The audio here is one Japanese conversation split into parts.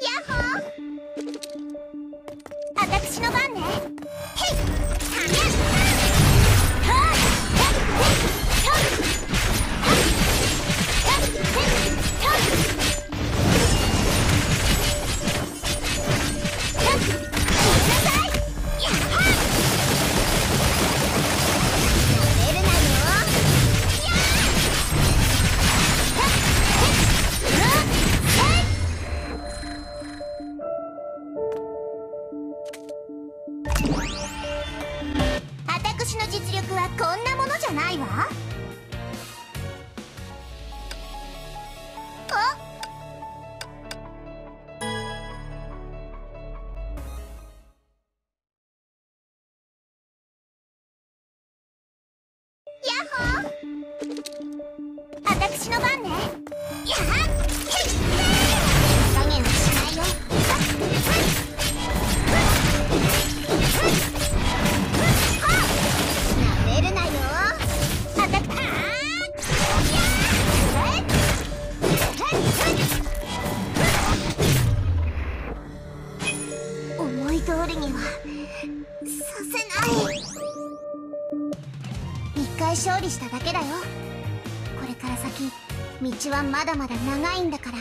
ヤッホー。私の番ね。私の実力はこんなものじゃないわ。あヤッホー。私の番ね。させない。一回勝利しただけだよ。これから先道はまだまだ長いんだから。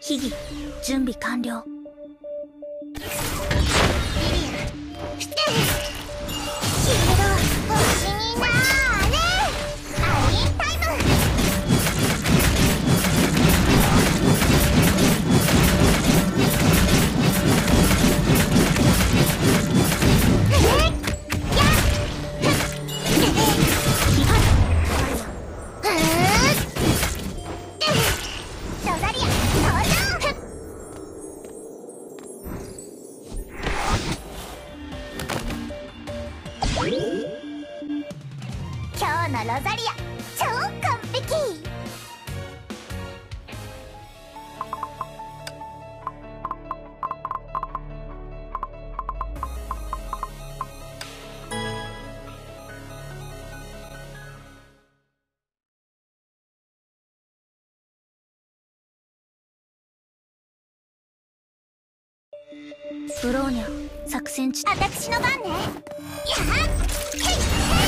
秘技準備完了。のロザリア超完璧。ブローニャ作戦地私の番ね。やっ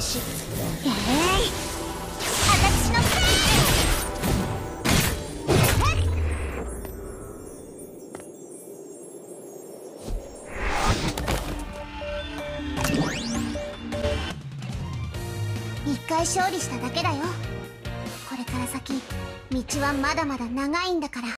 開始えい私の番一回勝利しただけだよ。これから先道はまだまだ長いんだから。